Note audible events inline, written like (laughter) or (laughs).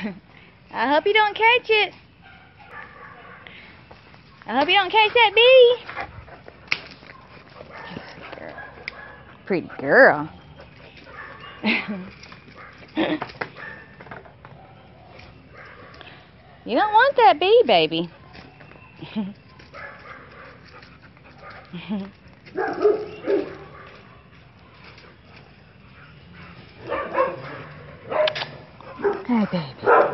(laughs) I hope you don't catch it. I hope you don't catch that bee. Pretty girl. (laughs) you don't want that bee, baby. (laughs) Hey, baby.